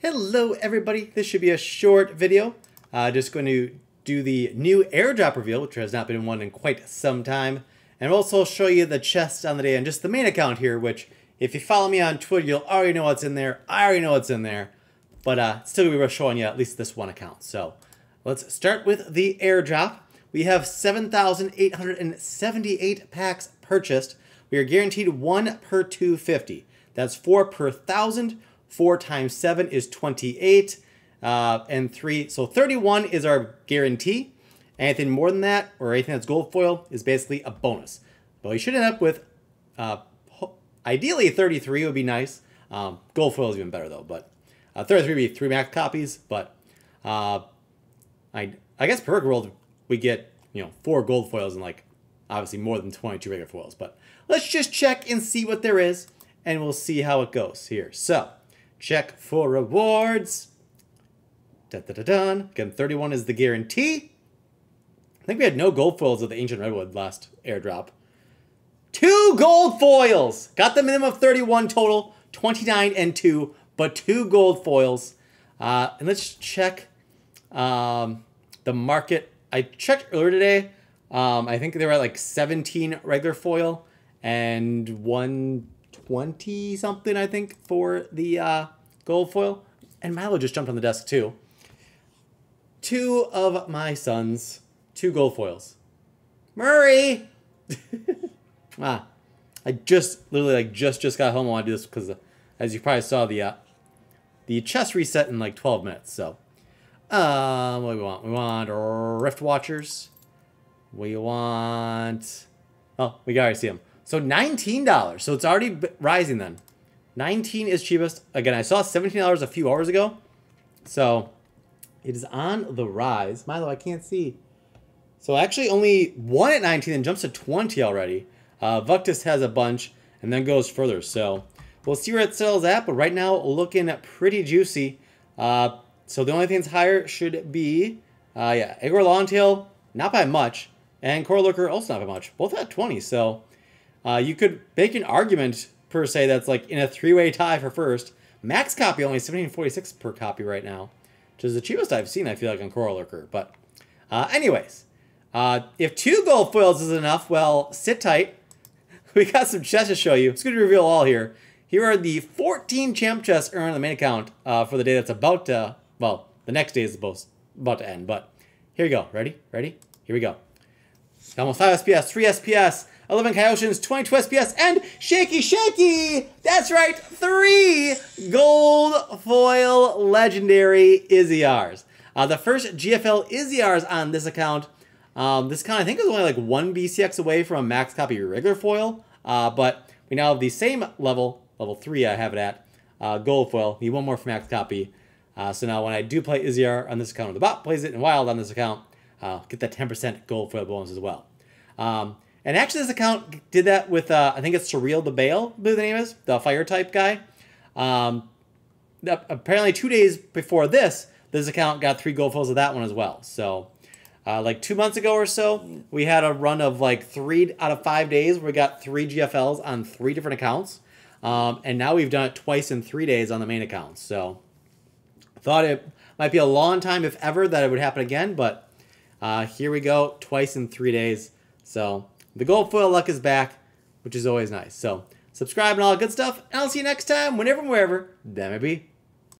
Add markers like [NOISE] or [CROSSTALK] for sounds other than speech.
Hello everybody, this should be a short video. Uh, just going to do the new airdrop reveal, which has not been one in quite some time. And also show you the chest on the day and just the main account here, which if you follow me on Twitter, you'll already know what's in there. I already know what's in there. But uh, still to be showing you at least this one account. So let's start with the airdrop. We have 7,878 packs purchased. We are guaranteed one per 250. That's four per thousand 4 times 7 is 28. Uh, and 3, so 31 is our guarantee. Anything more than that, or anything that's gold foil, is basically a bonus. But we should end up with, uh, ideally 33 would be nice. Um, gold foil is even better though, but uh, 33 would be 3 max copies, but uh, I, I guess per world we get, you know, 4 gold foils and like, obviously more than 22 regular foils. But let's just check and see what there is, and we'll see how it goes here. So, Check for rewards. Da da da dun. Again, 31 is the guarantee. I think we had no gold foils of the Ancient Redwood last airdrop. Two gold foils! Got the minimum of 31 total, 29 and 2, but two gold foils. Uh, and let's check um, the market. I checked earlier today. Um, I think they were like 17 regular foil and 120 something, I think, for the uh, gold foil. And Milo just jumped on the desk too. Two of my sons, two gold foils. Murray! [LAUGHS] ah, I just literally like just just got home. I want to do this because, uh, as you probably saw, the uh, the chest reset in like 12 minutes. So, um, what do we want? We want Riftwatchers. We want. Oh, we gotta see them. So $19. So it's already rising then. 19 is cheapest. Again, I saw $17 a few hours ago. So it is on the rise. Milo, I can't see. So actually only one at 19 and jumps to 20 already. Uh, Vuctus has a bunch and then goes further. So we'll see where it sells at. But right now, looking pretty juicy. Uh, so the only thing that's higher should be, uh, yeah, Igor Longtail, not by much. And Coral Lurker, also not by much. Both at 20. So uh, you could make an argument per se that's like in a three-way tie for first. Max copy only 1746 per copy right now, which is the cheapest I've seen, I feel like, on Coral Lurker. But uh, anyways, uh, if two gold foils is enough, well, sit tight. [LAUGHS] We got some chests to show you. It's going to reveal all here. Here are the 14 champ chests earned on the main account uh, for the day that's about to, well, the next day is about, about to end. But here you go. Ready? Ready? Here we go. Almost 5 SPS, 3 SPS, 11 Kyoshins, 22 SPS, and Shaky Shaky! That's right, three gold foil legendary Izziars. Uh, the first GFL Izziars on this account. Um, this account, I think, is only like one BCX away from a max copy regular foil, uh, but we now have the same level, level 3 I have it at, uh, gold foil. Need one more for max copy. Uh, so now when I do play Izziar on this account, or the bot plays it in wild on this account, uh, get that 10% gold foil bonus as well. Um, and actually, this account did that with, uh, I think it's Surreal the Bale, who the name is, the fire type guy. Um, apparently, two days before this, this account got three gold foils of that one as well. So, uh, like two months ago or so, we had a run of like three out of five days where we got three GFLs on three different accounts. Um, and now we've done it twice in three days on the main account. So, I thought it might be a long time, if ever, that it would happen again. But uh, here we go, twice in three days. So, the gold foil luck is back, which is always nice. So subscribe and all that good stuff, and I'll see you next time, whenever and wherever that may be.